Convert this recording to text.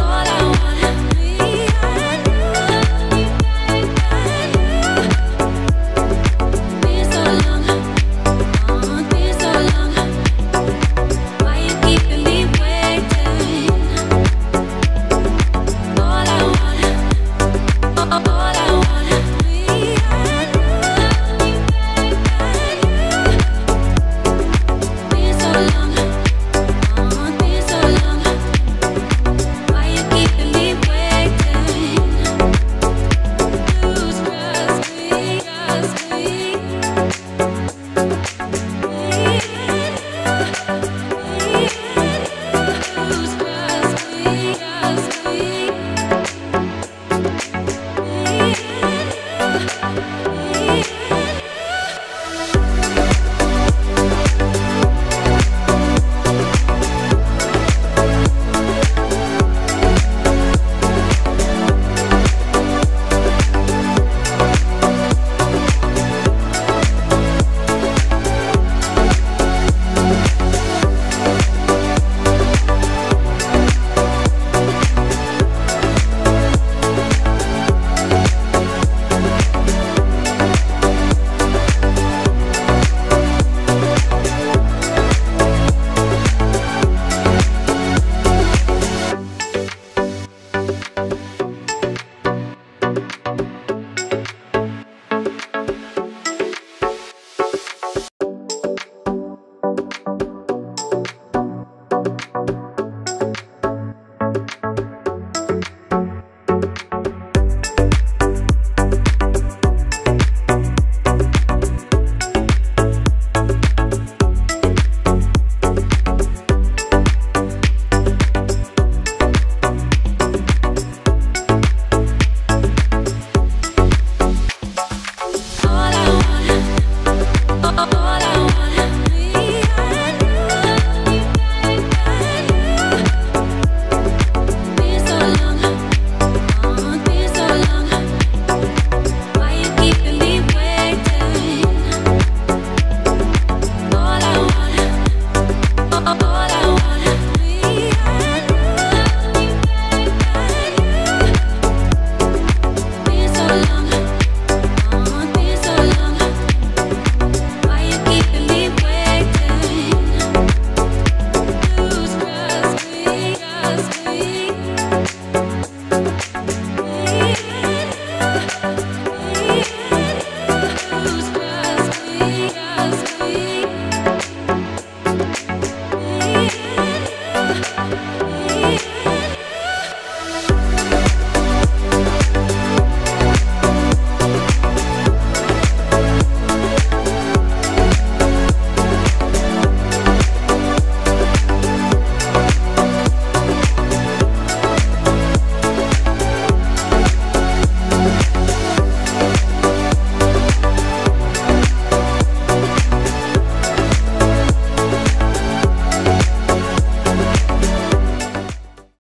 all I